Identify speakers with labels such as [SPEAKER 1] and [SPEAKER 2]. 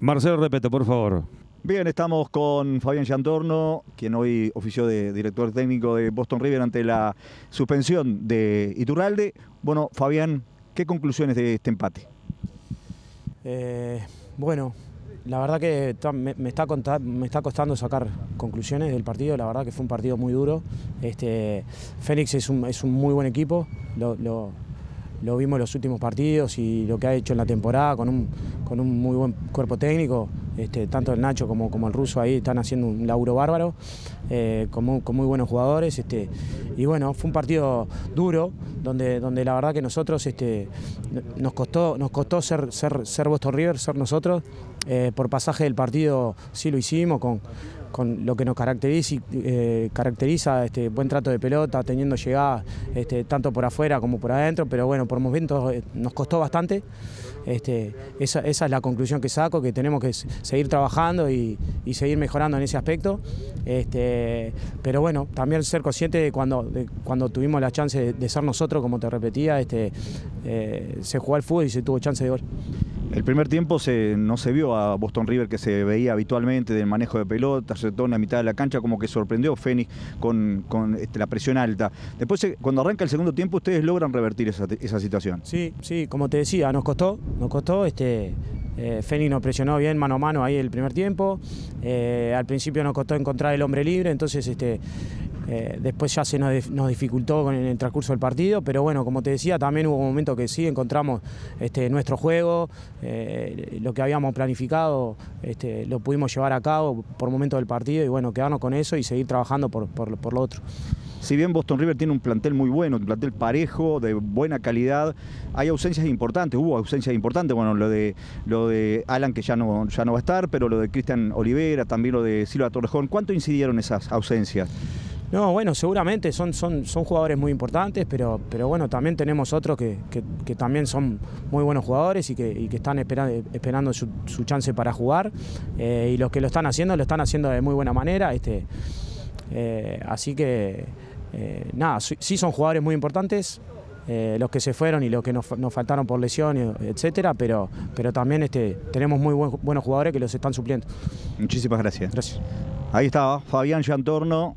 [SPEAKER 1] Marcelo Repeto, por favor.
[SPEAKER 2] Bien, estamos con Fabián Chantorno, quien hoy ofició de director técnico de Boston River ante la suspensión de Iturralde. Bueno, Fabián, ¿qué conclusiones de este empate?
[SPEAKER 3] Eh, bueno, la verdad que me, está me, está costando sacar conclusiones del partido, la verdad que fue un partido muy duro. Este, Fénix es un, es un muy buen equipo, lo, lo vimos en los últimos partidos y lo que ha hecho en la temporada con un, con un muy buen cuerpo técnico. Este, tanto el Nacho como, como el ruso ahí están haciendo un laburo bárbaro, eh, con, muy, buenos jugadores. Este, y bueno, fue un partido duro, donde, donde la verdad que nosotros este, nos costó, nos costó ser, ser, ser Boston River, ser nosotros. Eh, por pasaje del partido sí lo hicimos con, con lo que nos caracteriza, eh, caracteriza este, buen trato de pelota, teniendo llegada este, tanto por afuera como por adentro, pero bueno, por momentos eh, nos costó bastante. Este, esa, es la conclusión que saco, que tenemos que seguir trabajando y, seguir mejorando en ese aspecto. Este, pero bueno, también ser consciente de cuando, cuando tuvimos la chance de, ser nosotros, como te repetía, este, eh, se jugó al fútbol y se tuvo chance de gol.
[SPEAKER 2] El primer tiempo no se vio a Boston River que se veía habitualmente del manejo de pelotas, se en la mitad de la cancha, como que sorprendió Fénix con, este, la presión alta. Después, eh, cuando arranca el segundo tiempo, ustedes logran revertir esa, situación.
[SPEAKER 3] Sí, sí, como te decía, nos costó, nos costó. Este, eh, Fénix nos presionó bien mano a mano ahí el primer tiempo. Eh, al principio nos costó encontrar el hombre libre, entonces este, eh, después ya se nos, dificultó con el transcurso del partido, pero bueno, como te decía, también hubo momentos que sí encontramos este, nuestro juego, eh, lo que habíamos planificado, este, lo pudimos llevar a cabo por momentos del partido y bueno, quedarnos con eso y seguir trabajando por, lo otro.
[SPEAKER 2] Si bien Boston River tiene un plantel muy bueno, un plantel parejo, de buena calidad, hay ausencias importantes, hubo ausencias importantes, bueno, lo de, lo de Alan que ya no, ya no va a estar, pero lo de Cristian Olivera, también lo de Silva Torrejón, ¿cuánto incidieron esas ausencias?
[SPEAKER 3] No, bueno, seguramente son, son, son jugadores muy importantes, pero, pero bueno, también tenemos otros que, también son muy buenos jugadores y que, están esperando su, chance para jugar. Eh, y los que lo están haciendo, lo están haciendo de muy buena manera. Este, eh, así que, eh, nada, sí son jugadores muy importantes. los que se fueron y los que nos, faltaron por lesión, etcétera, pero, pero también este, tenemos muy buenos jugadores que los están supliendo.
[SPEAKER 2] Muchísimas gracias.
[SPEAKER 3] Gracias.
[SPEAKER 2] Ahí estaba Fabián Chantorno.